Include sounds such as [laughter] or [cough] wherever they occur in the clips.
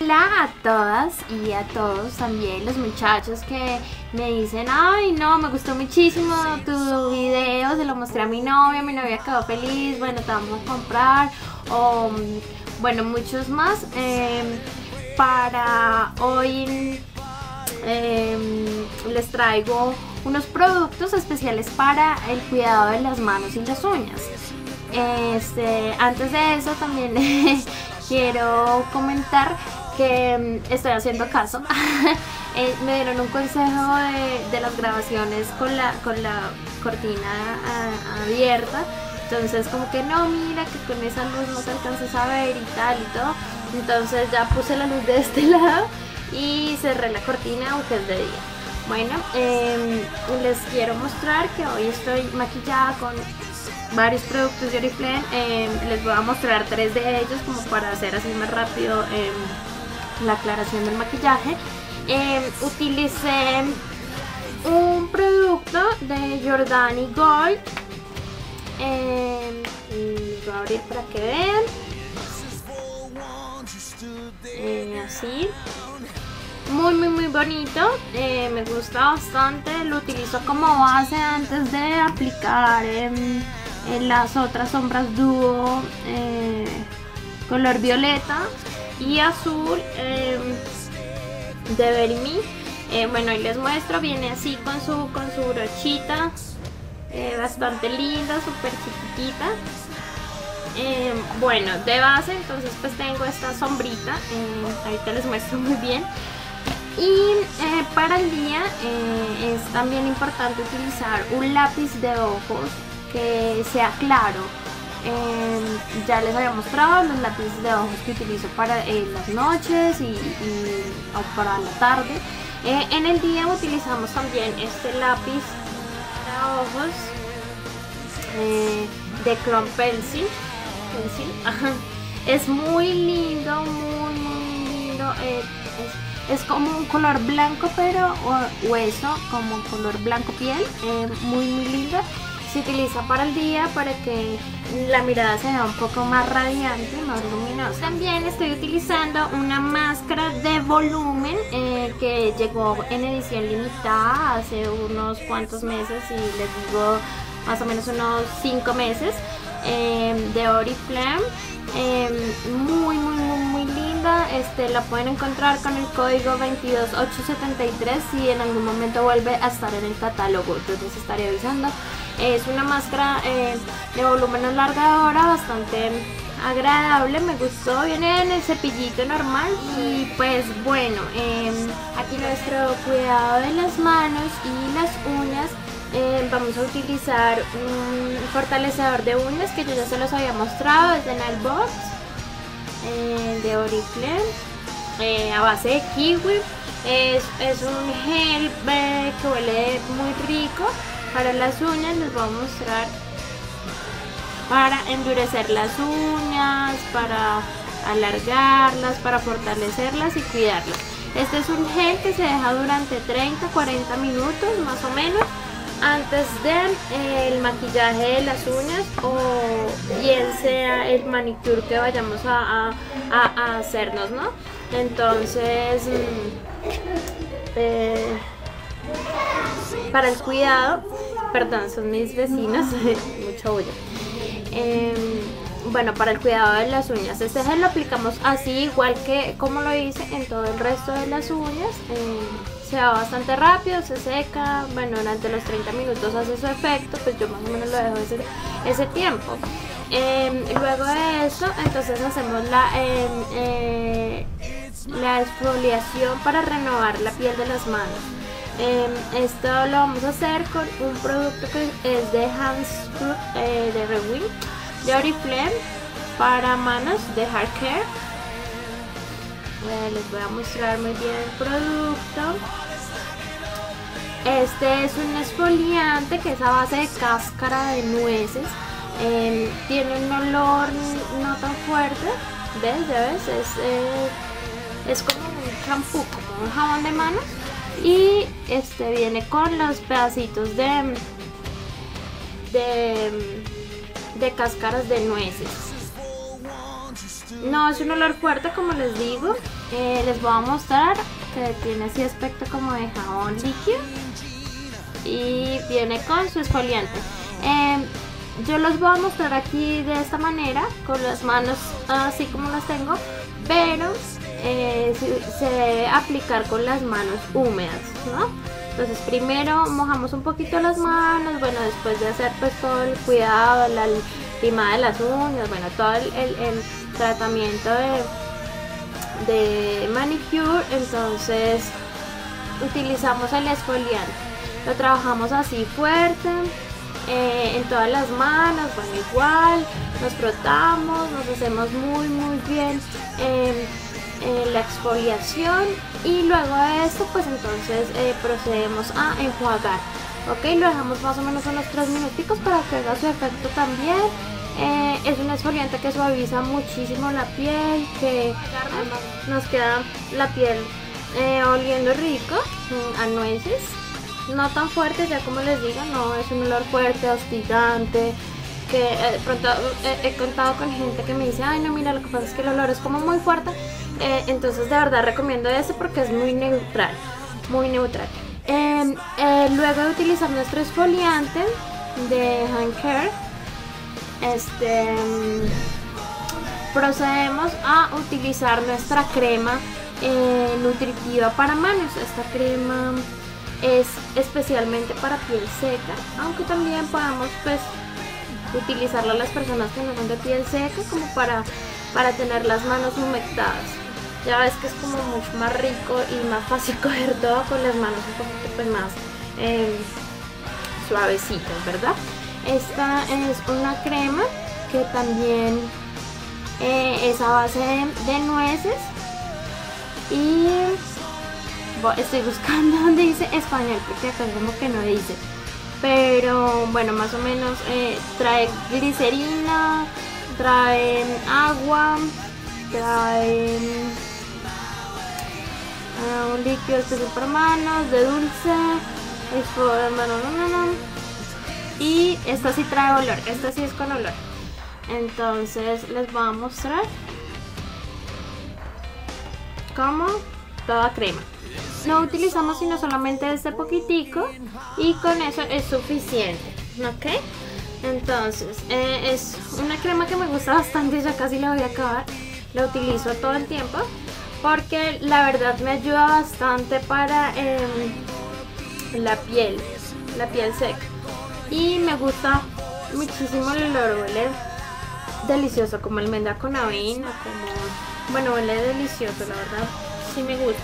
Hola a todas y a todos también los muchachos que me dicen ay no me gustó muchísimo tu video se lo mostré a mi novia mi novia quedó feliz bueno te vamos a comprar o bueno muchos más em, para hoy em, les traigo unos productos especiales para el cuidado de las manos y las uñas. Este, antes de eso también [laughs] quiero comentar que mm, estoy haciendo caso. [laughs] Eh, me dieron un consejo de, las grabaciones con la, con la cortina abierta. Entonces como que no, mira que con esa luz no se alcanza a ver y tal y todo. Entonces ya puse la luz de este [laughs] lado y cerré la cortina aunque es de día. Bueno, em, les quiero mostrar que hoy estoy maquillada con varios productos de Oriflame. Em, les voy a mostrar tres de ellos como para hacer así más rápido em, la aclaración del maquillaje. Em, utilicé un producto de Jordani Gold. voy a abrir para que vean. así muy muy muy bonito eh, me gusta bastante lo utilizo como base antes de aplicar en las otras sombras dúo eh, color violeta y azul em, de Verimi eh, bueno y les muestro viene así con su con su brochita eh, bastante linda súper chiquitita. Em, bueno de base entonces pues tengo esta sombrita ahorita les muestro muy bien. Y para el día es también importante utilizar un lápiz de ojos que sea claro. Em, ya les había mostrado los lápices de ojos que utilizo para eh, las noches y, para la tarde. Eh, en el día utilizamos también este lápiz de ojos eh, de Chrome Pencil. [laughs] es muy lindo, muy, muy lindo. Es, es, como un color blanco, pero hueso, como color blanco piel. muy, muy lindo se utiliza para el día para que la mirada se vea un poco más radiante, más luminosa. También estoy utilizando una máscara de volumen eh, que llegó en edición limitada hace unos cuantos meses y les digo más o menos unos 5 meses eh, de Oriflame. Eh, muy muy muy muy linda este la pueden encontrar con el código 22873 si en algún momento vuelve a estar en el catálogo yo les estaré avisando es una máscara eh, de volumen largadora, bastante agradable, me gustó, viene en el cepillito normal y pues bueno, em, aquí nuestro cuidado de las manos y las uñas em, vamos a utilizar un fortalecedor de uñas que yo ya se los había mostrado, es de Nightbox eh, de Oriflame eh, a base de kiwi es, es un gel que huele muy rico para las uñas les voy a mostrar para endurecer las uñas, para alargarlas, para fortalecerlas y cuidarlas. Este es un gel que se deja durante 30-40 minutos más o menos antes del maquillaje de las uñas o bien sea el manicure que vayamos a, hacernos, ¿no? Entonces, mm, eh, para el cuidado Perdón, son mis vecinos, [laughs] mucho bulla. Em, bueno, para el cuidado de las uñas, este gel lo aplicamos así igual que como lo hice en todo el resto de las uñas. Em, se va bastante rápido, se seca, bueno, durante los 30 minutos hace su efecto, pues yo más o menos lo dejo ese, tiempo. Em, luego de eso, entonces hacemos la, eh, la exfoliación para renovar la piel de las manos. Em, esto lo vamos a hacer con un producto que es de Hans eh, de Rewin de Oriflame para manos de Hair Care. Eh, les voy a mostrar muy bien el producto. Este es un exfoliante que es a base de cáscara de nueces. Em, tiene un olor no tan fuerte. ¿Ves? ¿Ya ves? Es, eh, es como un champú, como un jabón de manos y este viene con los pedacitos de de, de cáscaras de nueces no es un olor fuerte como les digo. Eh, les voy a mostrar que tiene así aspecto como de jabón líquido y viene con su exfoliante. Em, yo los voy a mostrar aquí de esta manera, con las manos así como las tengo, pero eh, se, debe aplicar con las manos húmedas, ¿no? Entonces primero mojamos un poquito las manos, bueno, después de hacer pues todo el cuidado, la limada de las uñas, bueno, todo el, tratamiento de, de manicure, entonces utilizamos el exfoliante. Lo trabajamos así fuerte, eh, en todas las manos, bueno, igual, nos frotamos, nos hacemos muy, muy bien la exfoliación y luego de esto, pues entonces eh, procedemos a enjuagar. Ok, lo dejamos más o menos unos 3 minuticos para que haga su efecto también. Eh, es un exfoliante que suaviza muchísimo la piel, que nos queda la piel oliendo rico, mm, a nueces no tan fuerte, ya como les digo, no es un olor fuerte, hostigante, que eh, pronto eh, he contado con gente que me dice, ay no, mira, lo que pasa es que el olor es como muy fuerte, eh, entonces de verdad recomiendo ese porque es muy neutral, muy neutral. Em, luego de utilizar nuestro exfoliante de Hand Care, este, procedemos a utilizar nuestra crema nutritiva para manos. Esta crema es especialmente para piel seca, aunque también podemos pues utilizarla las personas que no son de piel seca como para, para tener las manos humectadas. Ya ves que es como mucho más rico y más fácil [laughs] coger todo con las manos un poquito pues más eh, suavecitas, ¿verdad? Esta es una crema que también eh, es a base de nueces y estoy buscando [laughs] donde dice español porque acá como que no dice pero bueno más o menos eh, trae glicerina trae agua trae uh, un líquido especial para manos de dulce. Y esta sí trae olor esta sí es con olor. Entonces les voy a mostrar como toda crema. No utilizamos sino solamente este poquitico y con eso es suficiente, ¿ok? Entonces, eh, es una crema que me gusta bastante, ya casi la voy a acabar. La utilizo todo el tiempo porque la verdad me ayuda bastante para em, la piel, la piel seca. Y me gusta muchísimo el olor, huele delicioso, como almendra con avena, como... Bueno, huele delicioso, la verdad, sí me gusta.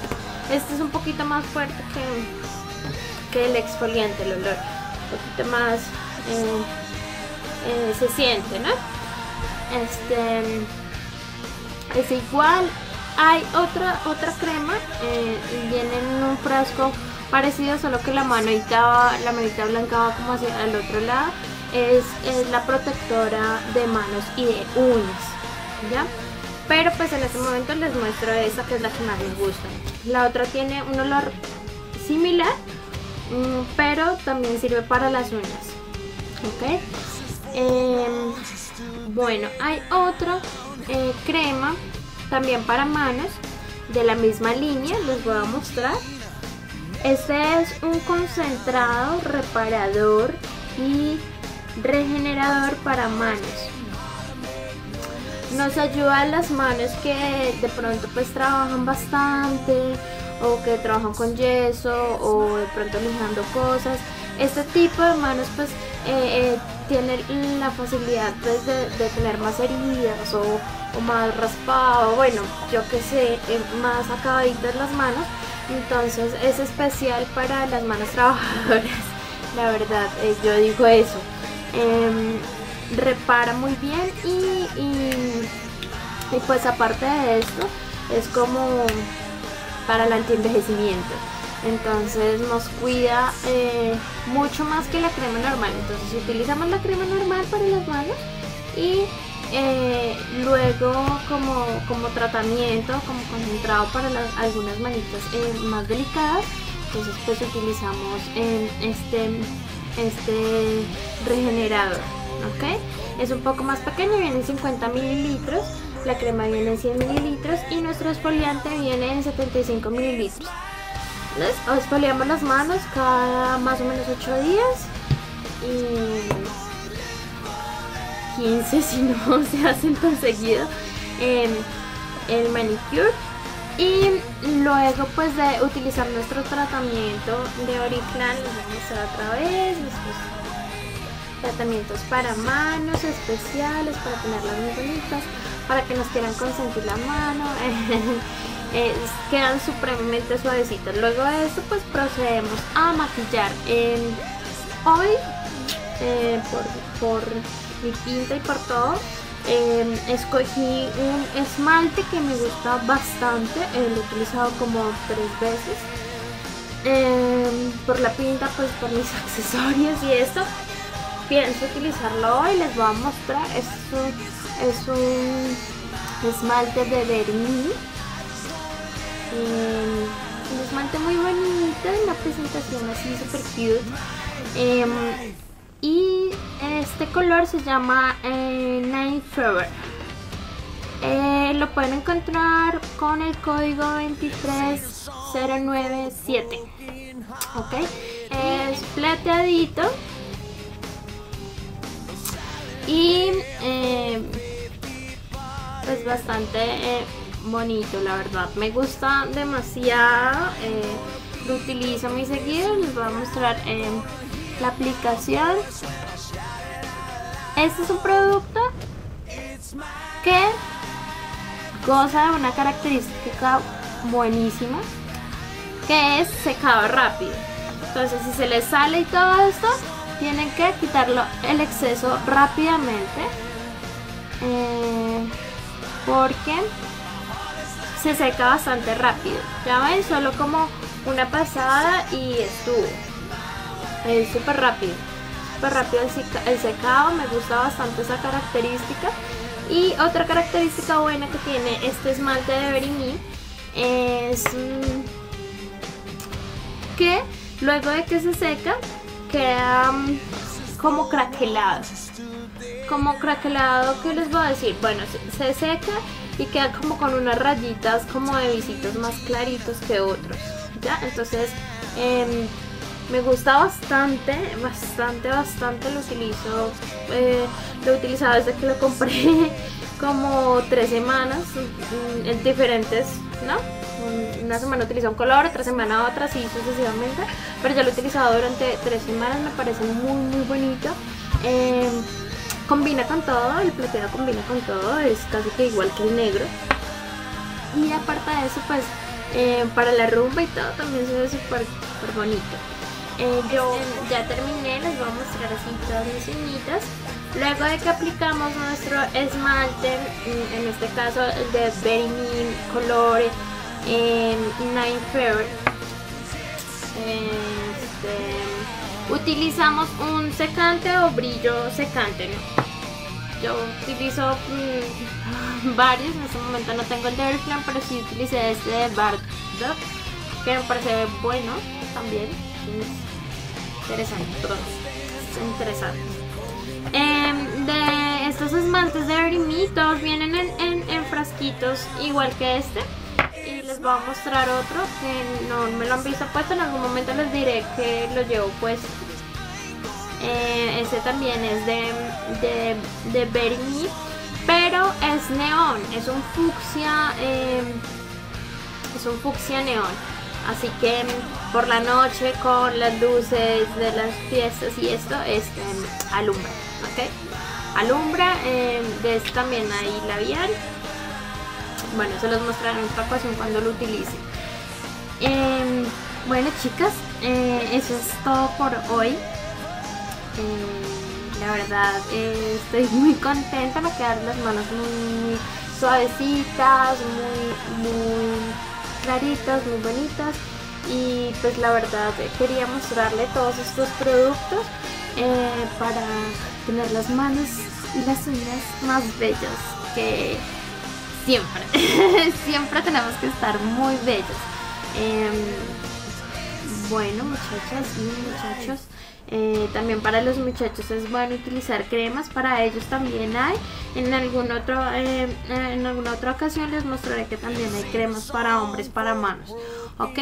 Este es un poquito más fuerte que, que el exfoliante, el olor. Un poquito más eh, eh, se siente, ¿no? Este es igual. Hay otra otra crema, eh, viene en un frasco parecido, solo que la manita, la manita blanca va como hacia el otro lado. Es, es la protectora de manos y de uñas, ¿ya? Pero pues en este momento les muestro esta que es la que más me gusta. La otra tiene un olor similar, mm, pero también sirve para las uñas. ¿Ok? Em, bueno, hay otra eh, crema también para manos de la misma línea, les voy a mostrar. Este es un concentrado reparador y regenerador para manos nos ayuda a las manos que de pronto pues trabajan bastante o que trabajan con yeso o de pronto lijando cosas. Este tipo de manos pues eh, eh, tiene la facilidad pues, de, tener más heridas o, más raspado, bueno, yo que sé, eh, más acabaditas las manos. Entonces es especial para las manos trabajadoras, [laughs] la verdad, yo digo eso. Em, repara muy bien y, y, pues aparte de esto es como para el antienvejecimiento entonces nos cuida eh, mucho más que la crema normal entonces utilizamos la crema normal para las manos y eh, luego como, como tratamiento como concentrado para algunas manitas eh, más delicadas entonces pues utilizamos este este regenerador ¿ok? Es un poco más pequeño, viene 50 mililitros, la crema viene en 100 mililitros y nuestro exfoliante viene en 75 mililitros. Exfoliamos las manos cada más o menos 8 días 15 si no [laughs] se hacen tan seguido el manicure. Y luego pues de utilizar nuestro tratamiento de Oriflame otra vez tratamientos para manos especiales para tenerlas muy bonitas para que nos quieran consentir la mano [laughs] quedan supremamente suavecitas luego de esto pues procedemos a maquillar hoy eh, por, por mi pinta y por todo Em, escogí un esmalte que me gusta bastante, eh, lo he utilizado como tres veces. Em, por la pinta, pues por mis [laughs] accesorios y esto. Pienso utilizarlo hoy, les voy a mostrar. Es un, es un esmalte de Vermi. Em, un esmalte muy bonito, la presentación así super cute. Y este color se llama eh, Night Forever. Eh, lo pueden encontrar con el código 23097. Ok, es plateadito y eh, es bastante eh, bonito, la verdad. Me gusta demasiado. lo utilizo muy seguido. Les voy a mostrar la aplicación. Este es un producto que goza de una característica buenísima que es secado rápido. Entonces si se les sale y todo esto, tienen que quitarlo el exceso rápidamente eh, porque se seca bastante rápido. Ya ven, solo como una pasada y estuvo es súper rápido rápido el, secado me gusta bastante esa característica. Y otra característica buena que tiene este esmalte de Berimi es mm, que luego de que se seca queda mm, como craquelado. Como craquelado que les voy a decir bueno se, seca y queda como con unas rayitas como de visitos más claritos que otros ya entonces em, me gusta bastante, bastante, bastante lo utilizo. Eh, lo he utilizado desde que lo compré [laughs] como tres semanas mm, en diferentes, ¿no? Una semana utilizo un color, otra semana otra, así sucesivamente. Pero ya lo he utilizado durante tres semanas, me parece muy, muy bonito. Eh, combina con todo, el plateado combina con todo, es casi que igual que el negro. Y aparte de eso, pues eh, para la rumba y todo también se ve súper bonito. Eh, yo ya terminé, les voy a mostrar así todas mis uñitas. Luego de que aplicamos nuestro esmalte, mm, en este caso el de Very Color eh, Nine Fair, este, utilizamos un secante o brillo secante. Yo utilizo mm, [laughs] varios, en este momento no tengo el de Airflame, pero sí utilicé este de Bardot, que me parece bueno también interesante, perdón, interesante. Em, de estos esmaltes de Very todos vienen en, frasquitos igual que este. Y les voy a mostrar otro que no me lo han visto puesto, en algún momento les diré que lo llevo puesto. Este también es de, de, de pero es neón, es un fucsia, em, es un fucsia neón. Así que por la noche con las luces de las fiestas y esto, este, alumbra, ¿ok? Alumbra, eh, de esto también hay labial. Bueno, se los mostraré en otra ocasión cuando lo utilice. Em, bueno chicas, eh, eso es todo por hoy. Eh, la verdad estoy muy contenta, me quedaron las manos muy suavecitas, muy, muy claritas, muy bonitas. Y pues la verdad quería mostrarle todos estos productos eh, para tener las manos y las uñas más bellas que siempre. [laughs] Siempre tenemos que estar muy bellos em, bueno muchachas y muchachos Eh, también para los muchachos es bueno utilizar cremas, para ellos también hay. En, algún otro, eh, en alguna otra ocasión les mostraré que también hay cremas para hombres, para manos. ¿Ok?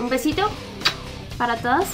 un besito para todos.